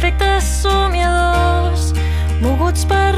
perfectes somiadors moguts per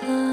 time.